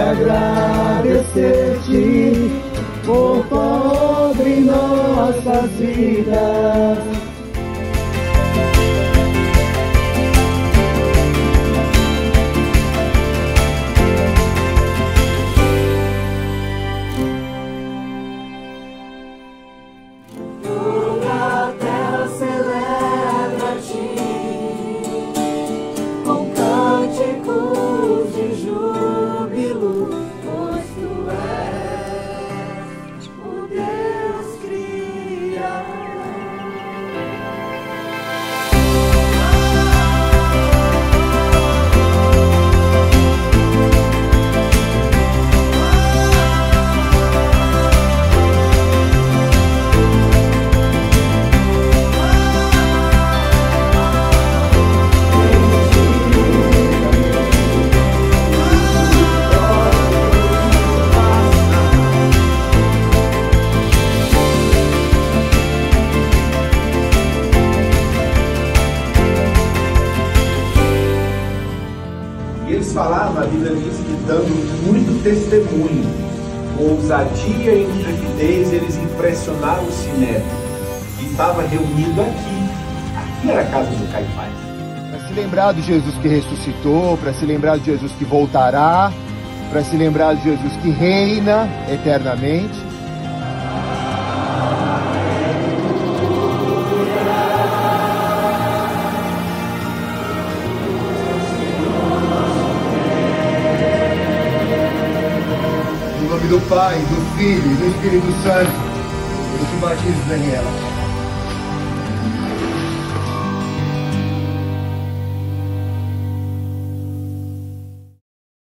agradecer-te por obra em nossas vidas. Falava, a Bíblia diz que dando muito testemunho, com ousadia e intrepidez, eles impressionaram o Sinédrio, que estava reunido aqui. Aqui era a casa do Caifás. Para se lembrar do Jesus que ressuscitou, para se lembrar de Jesus que voltará, para se lembrar de Jesus que reina eternamente. Do Pai, do Filho e do Espírito Santo. Eu te batizo, Daniela.